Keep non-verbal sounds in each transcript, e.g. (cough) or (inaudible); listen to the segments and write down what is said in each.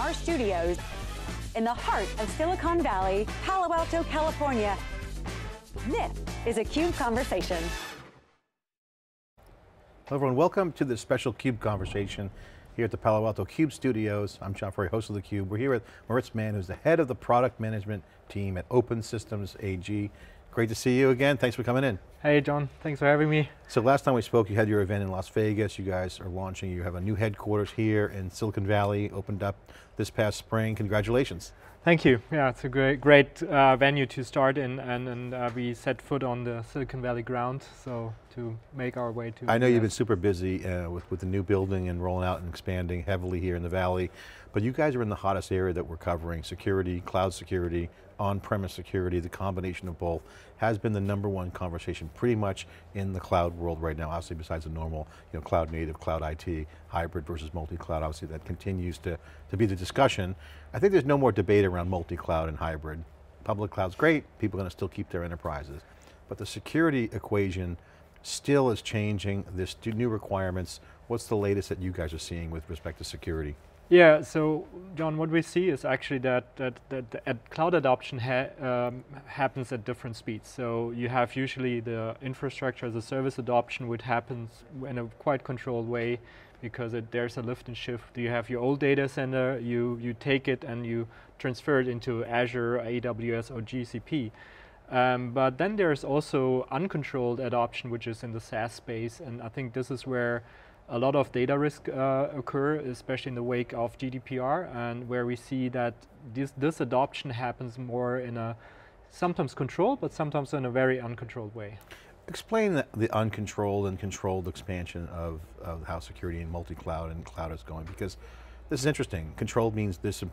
our studios in the heart of Silicon Valley, Palo Alto, California. This is a CUBE Conversation. Hello everyone, welcome to this special CUBE conversation here at the Palo Alto CUBE studios. I'm John Furrier, host of the Cube. We're here with Moritz Mann, who's the head of the product management team at Open Systems AG. Great to see you again, thanks for coming in. Hey John, thanks for having me. So last time we spoke, you had your event in Las Vegas. You guys are launching, you have a new headquarters here in Silicon Valley, opened up this past spring. Congratulations. Thank you. Yeah, it's a great, great uh, venue to start in, and, and uh, we set foot on the Silicon Valley ground, so to make our way to. I know you've been super busy uh, with, with the new building and rolling out and expanding heavily here in the Valley, but you guys are in the hottest area that we're covering, security, cloud security, on-premise security, the combination of both, has been the number one conversation pretty much in the cloud world right now, obviously besides the normal, you know, cloud native, cloud IT, hybrid versus multi-cloud, obviously that continues to, to be the discussion. I think there's no more debate around multi-cloud and hybrid. Public cloud's great, people are going to still keep their enterprises. But the security equation still is changing, there's new requirements. What's the latest that you guys are seeing with respect to security? Yeah, so John, what we see is actually that that, that the cloud adoption ha um, happens at different speeds. So you have usually the infrastructure as a service adoption, which happens in a quite controlled way, because it, there's a lift and shift. You have your old data center, you you take it and you transfer it into Azure, AWS, or GCP. Um, but then there's also uncontrolled adoption, which is in the SaaS space, and I think this is where a lot of data risk uh, occur, especially in the wake of GDPR, and where we see that this, this adoption happens more in a sometimes controlled, but sometimes in a very uncontrolled way. Explain the, the uncontrolled and controlled expansion of, of how security and multi-cloud and cloud is going, because this is interesting. Controlled means there's some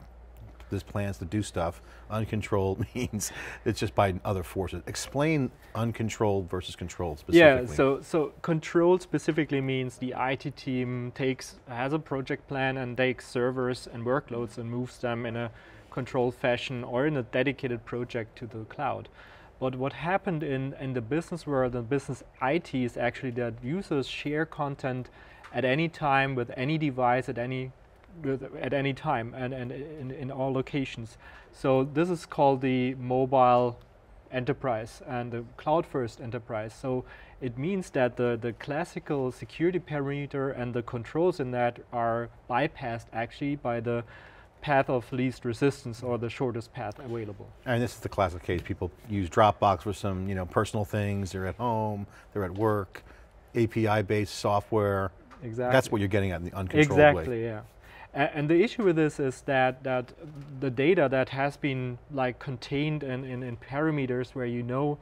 there's plans to do stuff. Uncontrolled (laughs) means it's just by other forces. Explain uncontrolled versus controlled specifically. Yeah, so, so controlled specifically means the IT team takes, has a project plan and takes servers and workloads and moves them in a controlled fashion or in a dedicated project to the cloud. But what happened in, in the business world and business IT is actually that users share content at any time with any device at any at any time and, and in, in all locations. So this is called the mobile enterprise and the cloud first enterprise. So it means that the, the classical security perimeter and the controls in that are bypassed actually by the path of least resistance or the shortest path available. And this is the classic case. People use Dropbox for some you know, personal things, they're at home, they're at work, API based software. Exactly. That's what you're getting at in the uncontrolled exactly, way. Exactly, yeah and the issue with this is that, that the data that has been like contained in, in, in perimeters where you know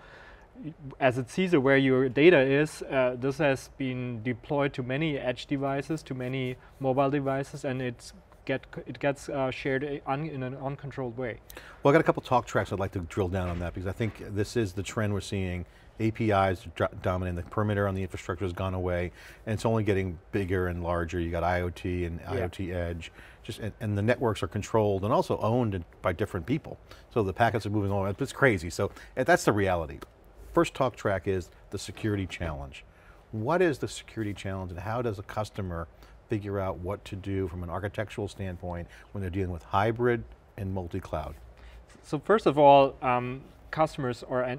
as it sees it where your data is, uh, this has been deployed to many edge devices, to many mobile devices, and it's get it gets uh, shared in an uncontrolled way. Well, I got a couple talk tracks I'd like to drill down on that because I think this is the trend we're seeing APIs dominant, the perimeter on the infrastructure has gone away, and it's only getting bigger and larger. You got IoT and yeah. IoT Edge, just and, and, the networks are controlled and also owned by different people. So the packets are moving on, it's crazy. So that's the reality. First talk track is the security challenge. What is the security challenge and how does a customer figure out what to do from an architectural standpoint when they're dealing with hybrid and multi-cloud? So first of all, um, customers or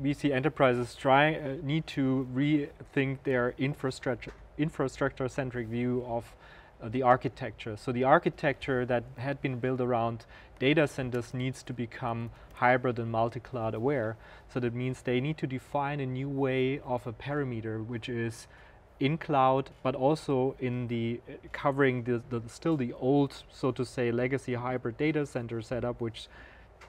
we see enterprises try uh, need to rethink their infrastructure infrastructure centric view of uh, the architecture. So the architecture that had been built around data centers needs to become hybrid and multi-cloud aware. So that means they need to define a new way of a perimeter which is in cloud, but also in the uh, covering the, the still the old, so to say, legacy hybrid data center setup, which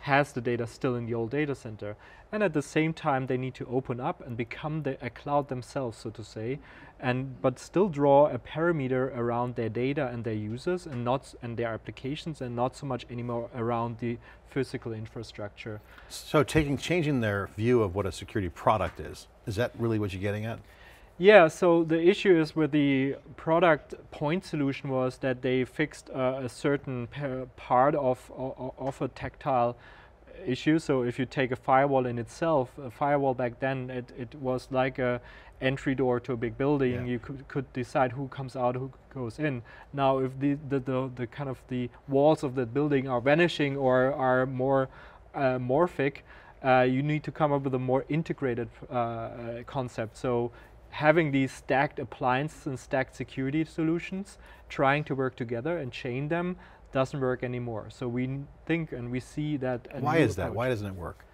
has the data still in the old data center. And at the same time, they need to open up and become the, a cloud themselves, so to say, and but still draw a perimeter around their data and their users and not and their applications and not so much anymore around the physical infrastructure. So taking changing their view of what a security product is, is that really what you're getting at? Yeah, so the issue is with the product point solution was that they fixed uh, a certain part of, of, of a tactile issue. So if you take a firewall in itself, a firewall back then, it, it was like a entry door to a big building. Yeah. You could, could decide who comes out, who goes in. Now, if the, the, the, the kind of the walls of the building are vanishing or are more uh, morphic, uh, you need to come up with a more integrated uh, uh, concept. So having these stacked appliances and stacked security solutions, trying to work together and chain them doesn't work anymore. So we think and we see that. Why is that? Why doesn't it work?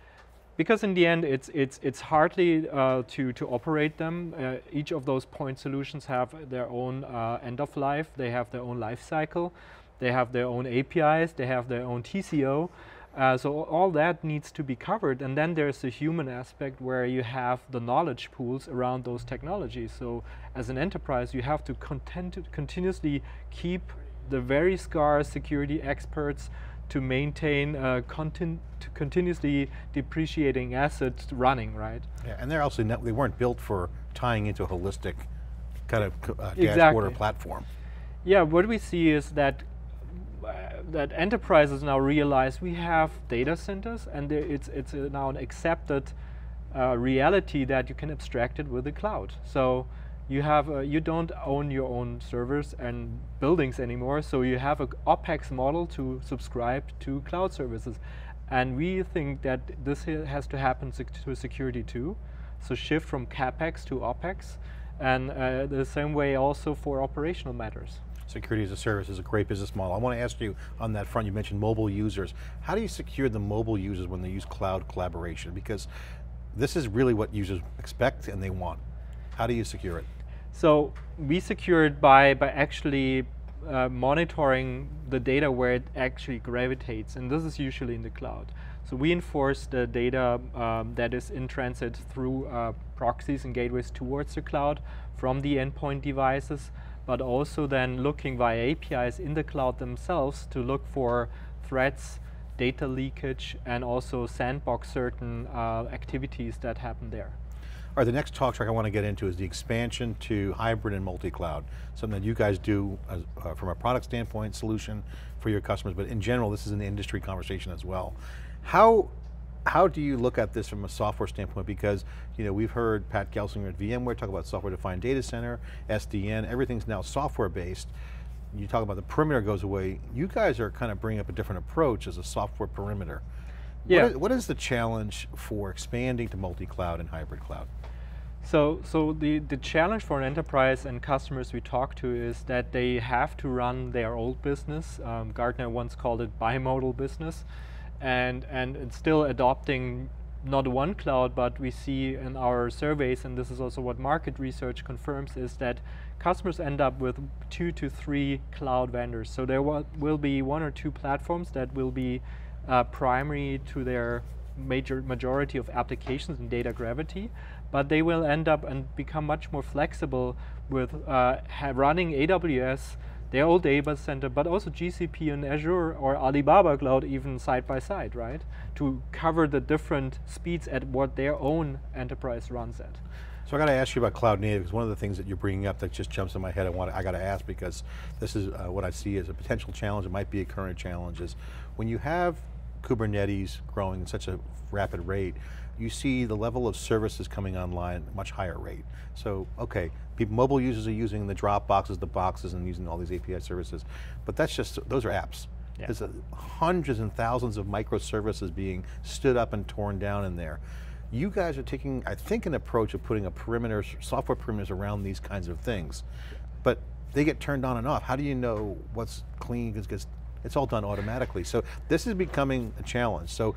because in the end it's it's it's hardly uh, to to operate them uh, each of those point solutions have their own uh, end of life they have their own life cycle they have their own apis they have their own tco uh, so all that needs to be covered and then there's the human aspect where you have the knowledge pools around those technologies so as an enterprise you have to content continuously keep the very scarce security experts to maintain uh, contin- to continuously depreciating assets running, right? Yeah, and they're also not, they weren't built for tying into a holistic kind of uh, Exactly. water platform. Yeah, what we see is that that enterprises now realize we have data centers, and it's it's uh, now an accepted uh, reality that you can abstract it with the cloud. So you have uh, you don't own your own servers and buildings anymore, so you have a OPEX model to subscribe to cloud services, and we think that this has to happen sec- to security too. So shift from capex to opex, and uh, the same way also for operational matters. Security as a service is a great business model. I want to ask you on that front, you mentioned mobile users. How do you secure the mobile users when they use cloud collaboration? Because this is really what users expect and they want. How do you secure it? So we secure it by by actually uh, monitoring the data where it actually gravitates, and this is usually in the cloud. So we enforce the data um, that is in transit through uh, proxies and gateways towards the cloud from the endpoint devices, but also then looking via APIs in the cloud themselves to look for threats, data leakage, and also sandbox certain uh, activities that happen there. All right, the next talk track I want to get into is the expansion to hybrid and multi-cloud, something that you guys do as, uh, from a product standpoint, solution for your customers, but in general, this is an industry conversation as well. How, how do you look at this from a software standpoint? Because you know, we've heard Pat Gelsinger at VMware talk about software-defined data center, SDN, everything's now software-based. You talk about the perimeter goes away. You guys are kind of bringing up a different approach as a software perimeter. Yeah. What is, what is the challenge for expanding to multi-cloud and hybrid cloud? So, so the, the challenge for an enterprise and customers we talk to is that they have to run their old business. Um, Gartner once called it bimodal business, and and it's still adopting not one cloud, but we see in our surveys, and this is also what market research confirms, is that customers end up with two to three cloud vendors. So there will be one or two platforms that will be uh, primary to their major majority of applications in data gravity, but they will end up and become much more flexible with uh, running AWS, their old data center, but also GCP and Azure or Alibaba Cloud even side by side, right? To cover the different speeds at what their own enterprise runs at. So I got to ask you about cloud native because one of the things that you're bringing up that just jumps in my head, I want I got to ask because this is uh, what I see as a potential challenge. It might be a current challenge. Is when you have Kubernetes growing at such a rapid rate, you see the level of services coming online at a much higher rate. So okay, people, mobile users are using the Dropboxes, the boxes, and using all these API services, but that's just those are apps. Yeah. There's a, hundreds and thousands of microservices being stood up and torn down in there. You guys are taking, I think, an approach of putting a perimeter, software perimeters around these kinds of things, but they get turned on and off. How do you know what's clean? Because it's all done automatically. So this is becoming a challenge. So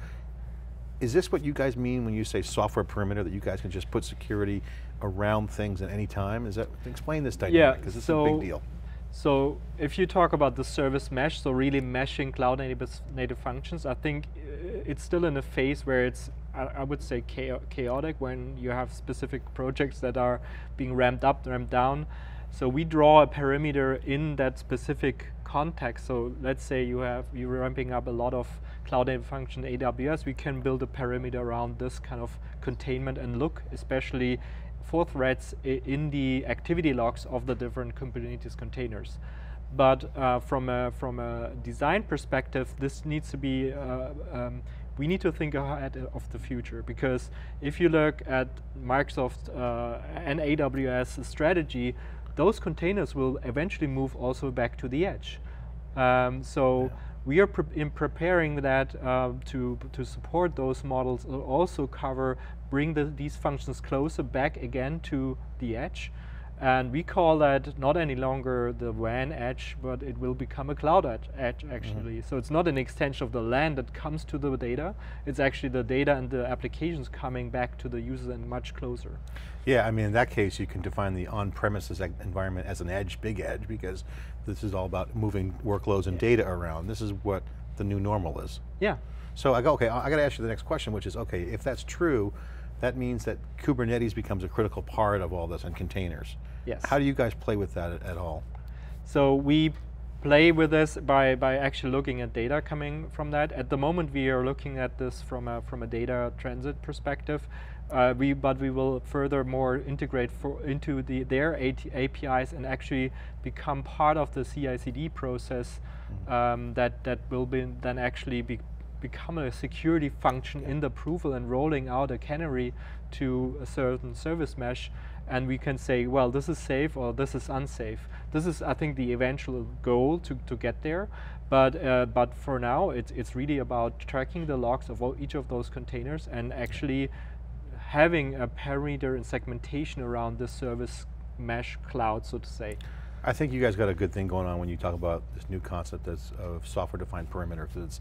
is this what you guys mean when you say software perimeter, that you guys can just put security around things at any time? Is that, explain this dynamic, Yeah, because it's a big deal. So if you talk about the service mesh, so really meshing cloud native, native functions, I think uh, it's still in a phase where it's, I, I would say, chaotic when you have specific projects that are being ramped up, ramped down. So we draw a perimeter in that specific context. So let's say you have you're ramping up a lot of cloud function AWS, we can build a perimeter around this kind of containment and look, especially for threads in the activity logs of the different Kubernetes containers. But uh, from a from a design perspective, this needs to be uh, um, we need to think ahead of the future because if you look at Microsoft uh, and AWS strategy, those containers will eventually move also back to the edge. Um, so. Yeah we are pre in preparing that uh, to, to support those models also cover, bring the, these functions closer back again to the edge. And we call that not any longer the WAN edge, but it will become a cloud edge, edge actually. Mm -hmm. So it's not an extension of the LAN that comes to the data, it's actually the data and the applications coming back to the users and much closer. Yeah, I mean in that case you can define the on-premises environment as an edge, big edge, because this is all about moving workloads and yeah. data around. This is what the new normal is. Yeah. So I go, okay, I got to ask you the next question, which is, okay, if that's true, that means that Kubernetes becomes a critical part of all this and containers. Yes. How do you guys play with that at, all? So we play with this by, by actually looking at data coming from that. At the moment we are looking at this from a, from a data transit perspective. Uh, we, but we will furthermore integrate for, into the, their AT APIs and actually become part of the CI/CD process mm-hmm. um, that that will be then actually be become a security function in the approval and rolling out a canary to a certain service mesh and we can say, well, this is safe or this is unsafe. This is, I think, the eventual goal to, to get there. But, uh, but for now, it's, it's really about tracking the logs of each of those containers and actually having a perimeter and segmentation around the service mesh cloud, so to say. I think you guys got a good thing going on when you talk about this new concept that's of software-defined perimeter. It's,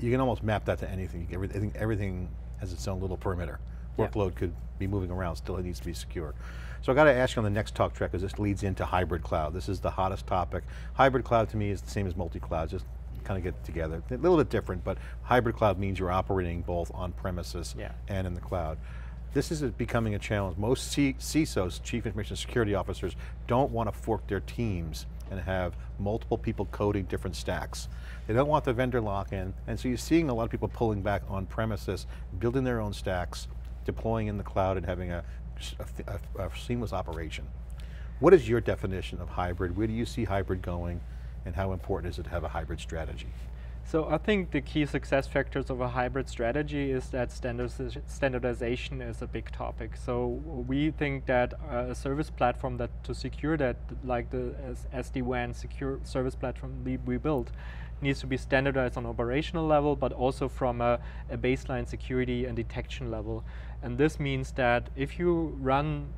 you can almost map that to anything. Everything, everything has its own little perimeter. Workload yeah. could be moving around, still it needs to be secure. So I got to ask you on the next talk track, because this leads into hybrid cloud. This is the hottest topic. Hybrid cloud to me is the same as multi-cloud, just kind of get together. A little bit different, but hybrid cloud means you're operating both on premises yeah. and in the cloud. This is becoming a challenge. Most CISOs, Chief Information Security Officers, don't want to fork their teams and have multiple people coding different stacks. They don't want the vendor lock-in, and so you're seeing a lot of people pulling back on premises, building their own stacks, deploying in the cloud and having a, a, a, seamless operation. What is your definition of hybrid? Where do you see hybrid going, and how important is it to have a hybrid strategy? So I think the key success factors of a hybrid strategy is that standardization is a big topic. So we think that uh, a service platform that to secure that, like the SD-WAN secure service platform we, built, needs to be standardized on operational level, but also from a, a baseline security and detection level. And this means that if you run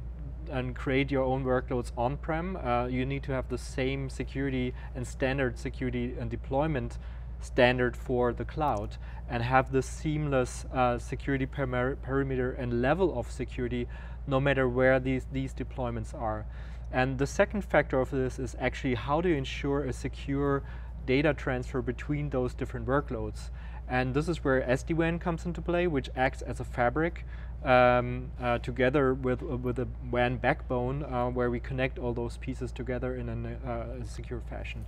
and create your own workloads on-prem, uh, you need to have the same security and standard security and deployment standard for the cloud and have the seamless uh, security perimeter and level of security no matter where these, these deployments are. And the second factor of this is actually how to ensure a secure data transfer between those different workloads. And this is where SD-WAN comes into play, which acts as a fabric um, uh, together with, uh, with a WAN backbone uh, where we connect all those pieces together in a uh, secure fashion.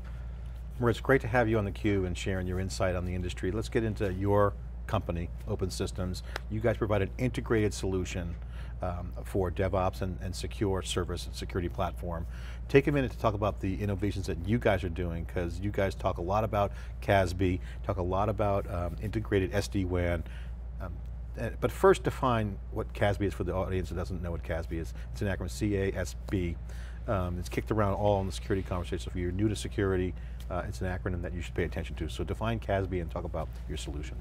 Moritz, great to have you on theCUBE and sharing your insight on the industry. Let's get into your company, Open Systems. You guys provide an integrated solution um, for DevOps and, and secure service and security platform. Take a minute to talk about the innovations that you guys are doing, because you guys talk a lot about CASB, talk a lot about um, integrated SD-WAN, um, uh, but first define what CASB is for the audience that doesn't know what CASB is. It's an acronym, C-A-S-B. Um, it's kicked around all in the security conversation. So if you're new to security, uh, it's an acronym that you should pay attention to. So define CASB and talk about your solution.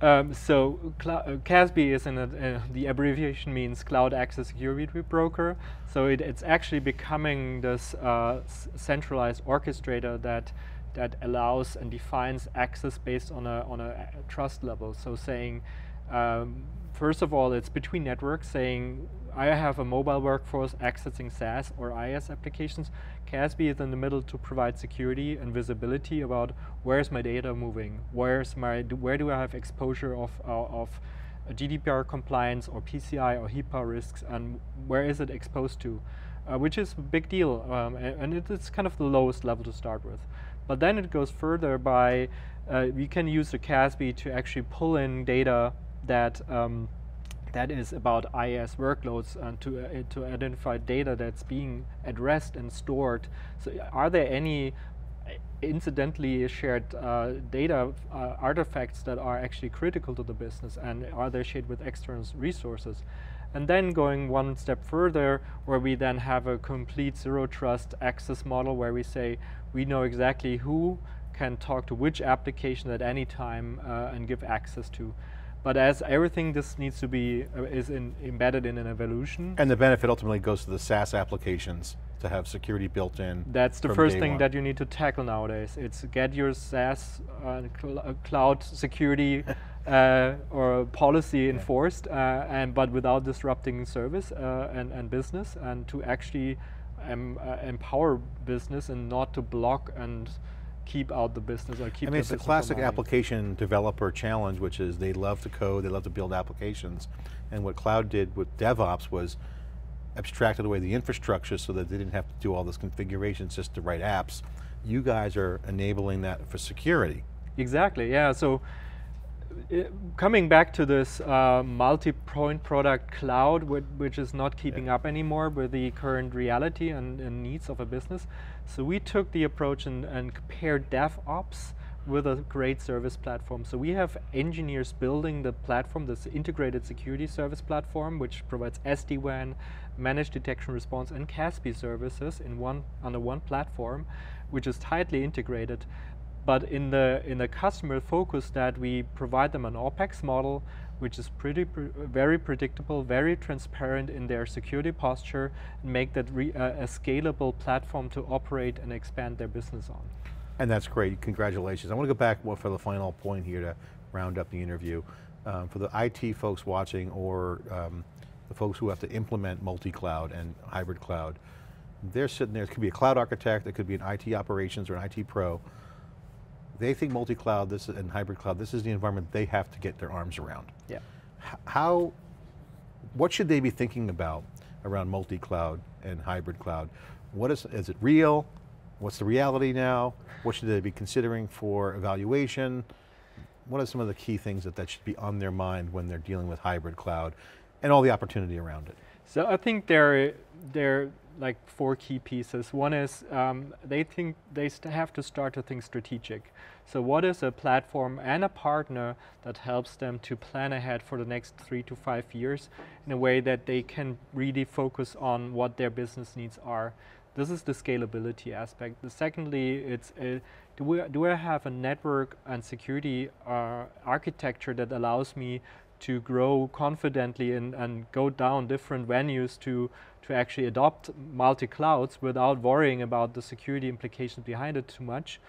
Um, so uh, CASB is in a, uh, the abbreviation means Cloud Access Security Broker. So it, it's actually becoming this uh, centralized orchestrator that that allows and defines access based on a on a trust level. So saying um, first of all, it's between networks saying I have a mobile workforce accessing SaaS or IaaS applications. CASB is in the middle to provide security and visibility about where's my data moving, where's my, where do I have exposure of, uh, of GDPR compliance or PCI or HIPAA risks and where is it exposed to, uh, which is a big deal um, and, it, it's kind of the lowest level to start with. But then it goes further by, uh, we can use the CASB to actually pull in data that um, that is about IaaS workloads and to, uh, to identify data that's being addressed and stored. So are there any incidentally shared uh, data uh, artifacts that are actually critical to the business and are they shared with external resources. And then going one step further, where we then have a complete zero trust access model where we say we know exactly who can talk to which application at any time uh, and give access to. But as everything, this needs to be uh, is in, embedded in an evolution. And the benefit ultimately goes to the SaaS applications to have security built in. That's the first thing one. that you need to tackle nowadays. It's get your SaaS uh, cl uh, cloud security (laughs) uh, or policy enforced, uh, and but without disrupting service uh, and, and business, and to actually em empower business and not to block and keep out the business or keep I mean, it's the classic application developer challenge, which is they love to code, they love to build applications. And what cloud did with DevOps was abstracted away the infrastructure so that they didn't have to do all this configurations just to write apps. You guys are enabling that for security. Exactly, yeah. So it, coming back to this uh, multi-point product cloud, which is not keeping yeah. up anymore with the current reality and, and, needs of a business. So we took the approach and, and compared DevOps with a great service platform. So we have engineers building the platform, this integrated security service platform, which provides SD-WAN, managed detection response, and CASB services in one under one platform, which is tightly integrated. But in the in the customer focus that we provide them an OPEX model, which is pretty pre very predictable, very transparent in their security posture, and make that uh, a scalable platform to operate and expand their business on. And that's great, congratulations. I want to go back for the final point here to round up the interview. Um, for the IT folks watching or um, the folks who have to implement multi-cloud and hybrid cloud, they're sitting there, it could be a cloud architect, it could be an IT operations or an IT pro, they think multi-cloud this and hybrid cloud, this is the environment they have to get their arms around. Yeah. How, what should they be thinking about around multi-cloud and hybrid cloud? What is, is it real? What's the reality now? What should they be considering for evaluation? What are some of the key things that, that should be on their mind when they're dealing with hybrid cloud and all the opportunity around it? So I think there, there like four key pieces. One is um, they think they have to start to think strategic. So what is a platform and a partner that helps them to plan ahead for the next three to five years in a way that they can really focus on what their business needs are. This is the scalability aspect. The secondly, it's a, do, we, do I have a network and security uh, architecture that allows me to grow confidently and, and go down different venues to, to actually adopt multi-clouds without worrying about the security implications behind it too much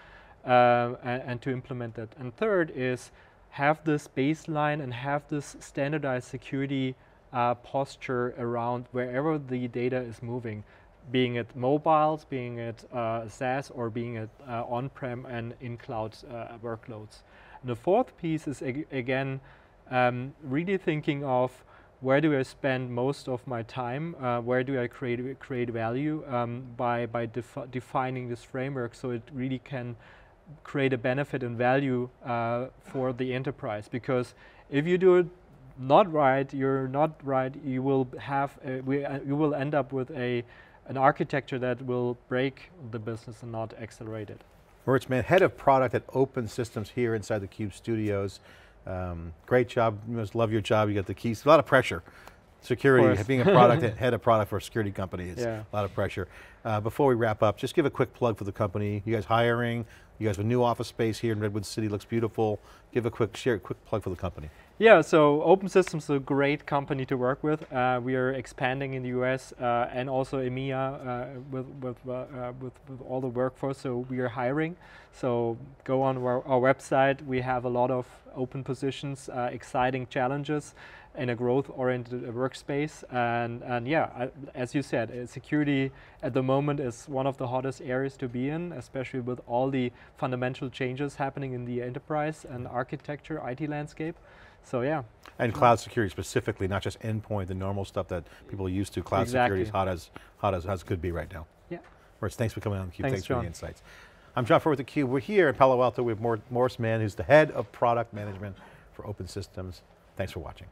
uh, and, and, to implement that. And third is have this baseline and have this standardized security uh, posture around wherever the data is moving, being it mobiles, being it uh, SaaS, or being it uh, on-prem and in-cloud uh, workloads. And the fourth piece is ag again um, really thinking of where do I spend most of my time? Uh, where do I create create value um, by by defi defining this framework so it really can create a benefit and value uh, for the enterprise? Because if you do it not right, you're not right. You will have a, we, uh, you will end up with a an architecture that will break the business and not accelerate it. Moritz head of product at Open Systems here inside the CUBE studios. Um, great job, you must love your job, you got the keys, a lot of pressure. Security, being a product, (laughs) head of product for a security company, it's yeah. a lot of pressure. Uh, before we wrap up, just give a quick plug for the company. You guys hiring, you guys have a new office space here in Redwood City, looks beautiful. Give a quick share, quick plug for the company. Yeah, so Open Systems is a great company to work with. Uh, we are expanding in the US uh, and also EMEA uh, with, with, uh, uh, with, with, all the workforce, so we are hiring. So go on our, our website, we have a lot of open positions, uh, exciting challenges in a growth-oriented workspace. And, and yeah, I, as you said, security at the moment is one of the hottest areas to be in, especially with all the fundamental changes happening in the enterprise and architecture, IT landscape. So yeah. And cloud security specifically, not just endpoint, the normal stuff that people are used to. Cloud exactly. security is hot as, hot as, as could be right now. Yeah. Moritz, thanks for coming on theCUBE, thanks, thanks for the insights. I'm John Furrier with theCUBE. We're here in Palo Alto with Moritz Mann, who's the head of product management for Open Systems. Thanks for watching.